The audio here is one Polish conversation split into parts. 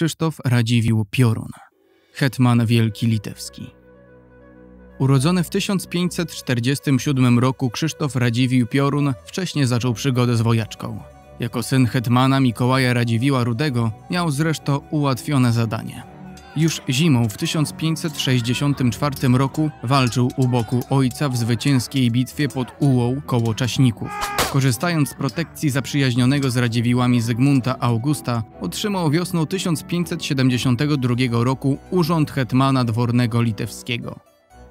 Krzysztof Radziwiłł Piorun, hetman wielki litewski. Urodzony w 1547 roku Krzysztof Radziwiłł Piorun wcześniej zaczął przygodę z wojaczką. Jako syn hetmana Mikołaja Radziwiła Rudego miał zresztą ułatwione zadanie. Już zimą w 1564 roku walczył u boku ojca w zwycięskiej bitwie pod Ułą koło Czaśników. Korzystając z protekcji zaprzyjaźnionego z Radziwiłami Zygmunta Augusta, otrzymał wiosną 1572 roku urząd hetmana dwornego litewskiego.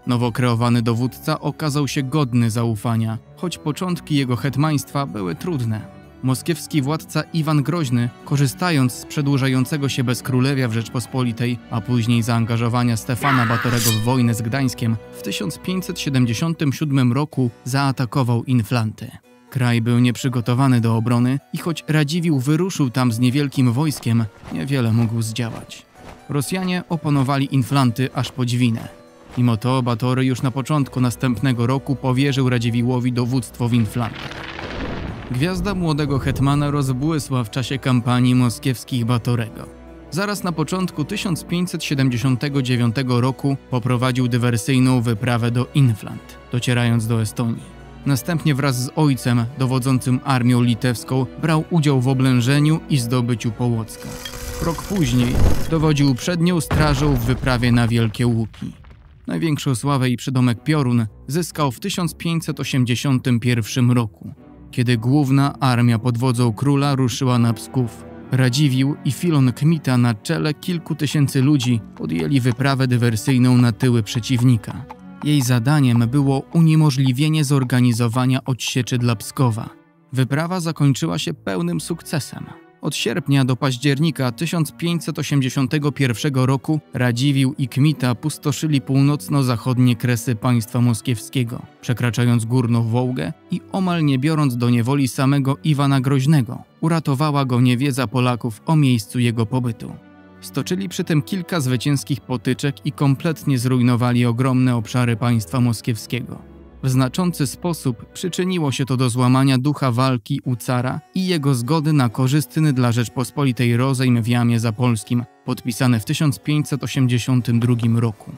Nowo kreowany dowódca okazał się godny zaufania, choć początki jego hetmaństwa były trudne. Moskiewski władca Iwan Groźny, korzystając z przedłużającego się bezkrólewia w Rzeczpospolitej, a później zaangażowania Stefana Batorego w wojnę z Gdańskiem, w 1577 roku zaatakował Inflanty. Kraj był nieprzygotowany do obrony i choć Radziwił wyruszył tam z niewielkim wojskiem, niewiele mógł zdziałać. Rosjanie oponowali Inflanty aż po Dźwinę. Mimo to Batory już na początku następnego roku powierzył Radziwiłłowi dowództwo w Inflantach. Gwiazda młodego hetmana rozbłysła w czasie kampanii moskiewskich Batorego. Zaraz na początku 1579 roku poprowadził dywersyjną wyprawę do Inflant, docierając do Estonii. Następnie wraz z ojcem, dowodzącym armią litewską, brał udział w oblężeniu i zdobyciu Połocka. Rok później dowodził przednią strażą w wyprawie na Wielkie Łuki. Największą sławę i przydomek Piorun zyskał w 1581 roku kiedy główna armia pod wodzą króla ruszyła na Psków. Radziwił i Filon Kmita na czele kilku tysięcy ludzi podjęli wyprawę dywersyjną na tyły przeciwnika. Jej zadaniem było uniemożliwienie zorganizowania odsieczy dla Pskowa. Wyprawa zakończyła się pełnym sukcesem. Od sierpnia do października 1581 roku Radziwił i Kmita pustoszyli północno-zachodnie kresy państwa moskiewskiego, przekraczając Górną Wołgę i omal nie biorąc do niewoli samego Iwana Groźnego. Uratowała go niewiedza Polaków o miejscu jego pobytu. Stoczyli przy tym kilka zwycięskich potyczek i kompletnie zrujnowali ogromne obszary państwa moskiewskiego. W znaczący sposób przyczyniło się to do złamania ducha walki u cara i jego zgody na korzystny dla Rzeczpospolitej rozejm w Jamie Zapolskim, podpisane w 1582 roku.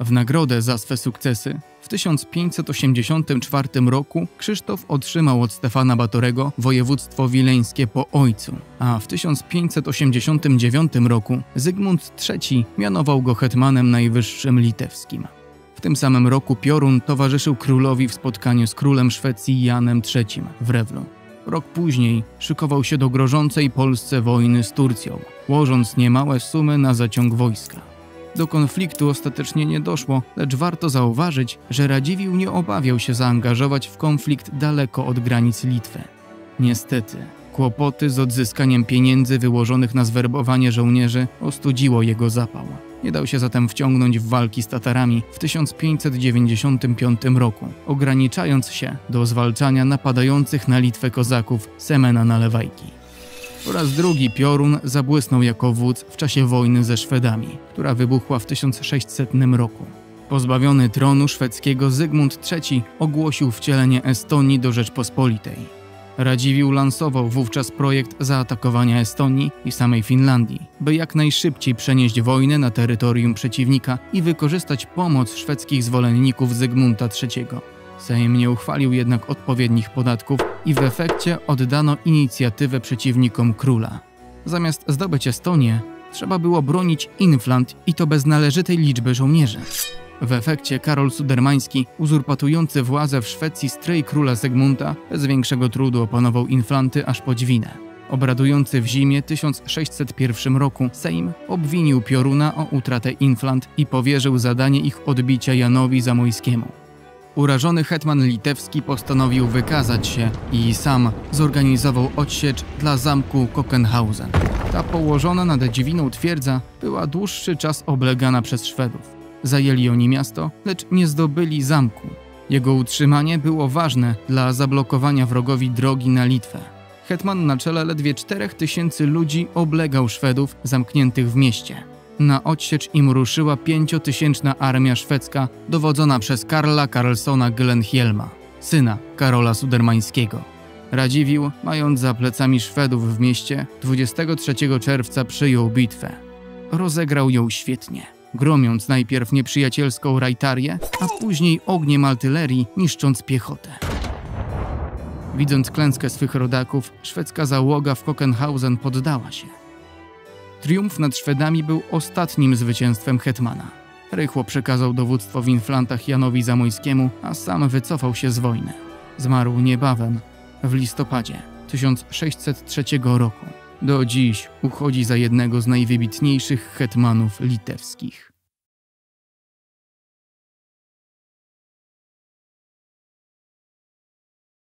W nagrodę za swe sukcesy w 1584 roku Krzysztof otrzymał od Stefana Batorego województwo wileńskie po ojcu, a w 1589 roku Zygmunt III mianował go hetmanem najwyższym litewskim tym samym roku Piorun towarzyszył królowi w spotkaniu z królem Szwecji Janem III w Rewlu. Rok później szykował się do grożącej Polsce wojny z Turcją, łożąc niemałe sumy na zaciąg wojska. Do konfliktu ostatecznie nie doszło, lecz warto zauważyć, że Radziwiłł nie obawiał się zaangażować w konflikt daleko od granic Litwy. Niestety, kłopoty z odzyskaniem pieniędzy wyłożonych na zwerbowanie żołnierzy ostudziło jego zapał. Nie dał się zatem wciągnąć w walki z Tatarami w 1595 roku, ograniczając się do zwalczania napadających na Litwę kozaków Semena Nalewajki. Po raz drugi Piorun zabłysnął jako wódz w czasie wojny ze Szwedami, która wybuchła w 1600 roku. Pozbawiony tronu szwedzkiego Zygmunt III ogłosił wcielenie Estonii do Rzeczpospolitej. Radziwiłł lansował wówczas projekt zaatakowania Estonii i samej Finlandii, by jak najszybciej przenieść wojnę na terytorium przeciwnika i wykorzystać pomoc szwedzkich zwolenników Zygmunta III. Sejm nie uchwalił jednak odpowiednich podatków i w efekcie oddano inicjatywę przeciwnikom króla. Zamiast zdobyć Estonię, trzeba było bronić Inflant i to bez należytej liczby żołnierzy. W efekcie Karol Sudermański, uzurpatujący władzę w Szwecji stryj króla Zygmunta, bez większego trudu opanował Inflanty aż po Dźwinę. Obradujący w zimie 1601 roku Sejm obwinił Pioruna o utratę Inflant i powierzył zadanie ich odbicia Janowi Zamojskiemu. Urażony hetman litewski postanowił wykazać się i sam zorganizował odsiecz dla zamku Kokenhausen. Ta położona nad Dźwiną twierdza była dłuższy czas oblegana przez Szwedów. Zajęli oni miasto, lecz nie zdobyli zamku. Jego utrzymanie było ważne dla zablokowania wrogowi drogi na Litwę. Hetman na czele ledwie czterech tysięcy ludzi oblegał Szwedów zamkniętych w mieście. Na odsiecz im ruszyła pięciotysięczna armia szwedzka dowodzona przez Karla Karlsona Glenhielma, syna Karola Sudermańskiego. Radziwiłł, mając za plecami Szwedów w mieście, 23 czerwca przyjął bitwę. Rozegrał ją świetnie, gromiąc najpierw nieprzyjacielską rajtarię, a później ogniem artylerii niszcząc piechotę. Widząc klęskę swych rodaków, szwedzka załoga w Kokenhausen poddała się. Triumf nad Szwedami był ostatnim zwycięstwem hetmana. Rychło przekazał dowództwo w Inflantach Janowi Zamojskiemu, a sam wycofał się z wojny. Zmarł niebawem, w listopadzie 1603 roku. Do dziś uchodzi za jednego z najwybitniejszych hetmanów litewskich.